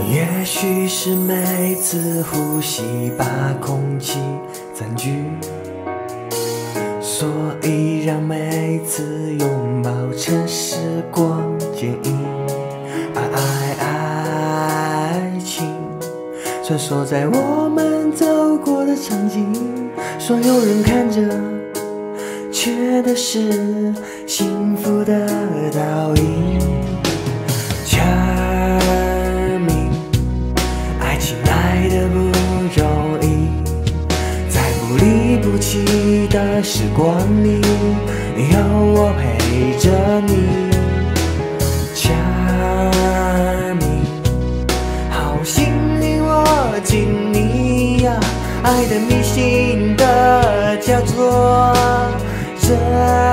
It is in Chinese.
也许是每次呼吸把空气占据，所以让每次拥抱成时光剪影。爱爱爱情，穿梭在我们走过的场景，所有人看着，缺的是幸福的倒影。的不容易，在不离不弃的时光里，有我陪着你。，Chermy，好心令我敬你呀，爱的迷信的叫做真。